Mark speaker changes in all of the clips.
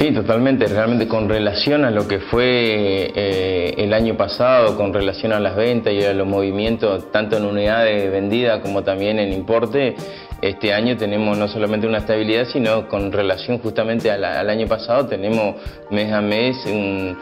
Speaker 1: Sí, totalmente. Realmente con relación a lo que fue eh, el año pasado, con relación a las ventas y a los movimientos, tanto en unidades vendidas como también en importe, este año tenemos no solamente una estabilidad, sino con relación justamente al, año pasado, tenemos mes a mes un,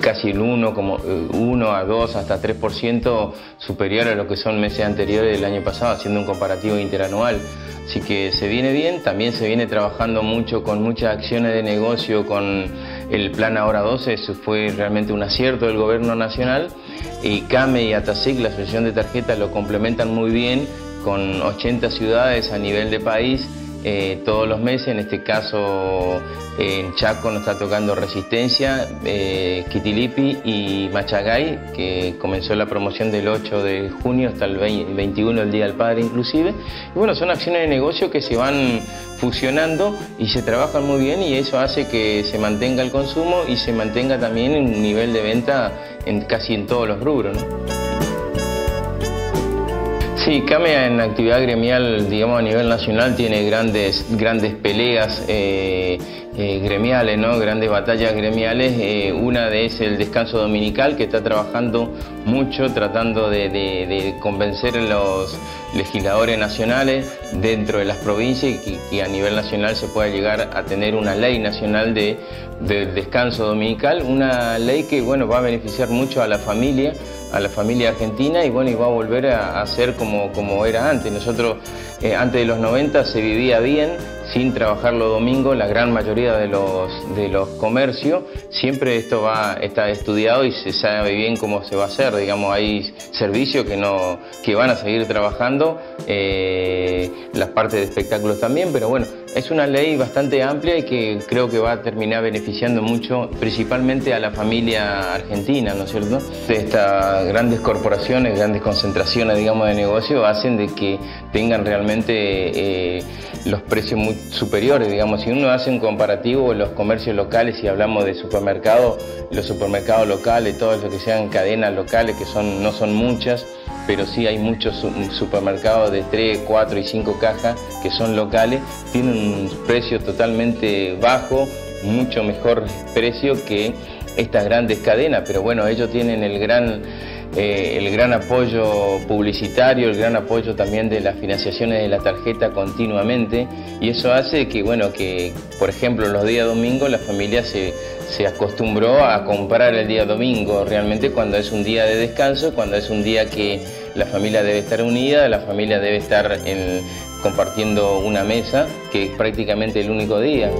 Speaker 1: casi el 1, como 1 a 2, hasta 3% superior a lo que son meses anteriores del año pasado, haciendo un comparativo interanual. Así que se viene bien, también se viene trabajando mucho con muchas acciones de negocio, con el plan Ahora 12, eso fue realmente un acierto del gobierno nacional. Y CAME y ATASIC, la asociación de tarjetas, lo complementan muy bien con 80 ciudades a nivel de país eh, todos los meses, en este caso en Chaco nos está tocando Resistencia, eh, Kitilipi y Machagay, que comenzó la promoción del 8 de junio hasta el 21, el Día del Padre inclusive. Y bueno, son acciones de negocio que se van fusionando y se trabajan muy bien y eso hace que se mantenga el consumo y se mantenga también un nivel de venta en casi en todos los rubros. Sí, CAMEA en actividad gremial, digamos a nivel nacional, tiene grandes, grandes peleas eh, eh, gremiales, ¿no? grandes batallas gremiales. Eh, una de es el descanso dominical, que está trabajando mucho tratando de, convencer a los legisladores nacionales dentro de las provincias y que, a nivel nacional se pueda llegar a tener una ley nacional de, descanso dominical, una ley que bueno, va a beneficiar mucho a la familia a la familia argentina y bueno, y va a volver a, ser como, como era antes. Nosotros, eh, antes de los 90 se vivía bien, sin trabajar los domingos, la gran mayoría de los, de los comercios, siempre esto va, está estudiado y se sabe bien cómo se va a hacer, digamos, hay servicios que, no, que van a seguir trabajando, eh, las partes de espectáculos también, pero bueno, es una ley bastante amplia y que creo que va a terminar beneficiando mucho, principalmente a la familia argentina, ¿no es cierto? Estas grandes corporaciones, grandes concentraciones, digamos, de negocio hacen de que tengan realmente eh, los precios muy superiores, digamos. Si uno hace un comparativo, los comercios locales, si hablamos de supermercados, los supermercados locales, todos los que sean cadenas locales, que son, no son pero sí hay muchos supermercados de 3, 4 y 5 cajas que son locales, tienen un precio totalmente bajo, mucho mejor precio que estas grandes cadenas, pero bueno, ellos tienen el gran, eh, el gran apoyo publicitario, el gran apoyo también de las financiaciones de la tarjeta continuamente y eso hace que, bueno, que por ejemplo los días domingos la familia se, se acostumbró a comprar el día domingo, realmente cuando es un día de descanso, cuando es un día que la familia debe estar unida, la familia debe estar compartiendo una mesa, que es prácticamente el único día.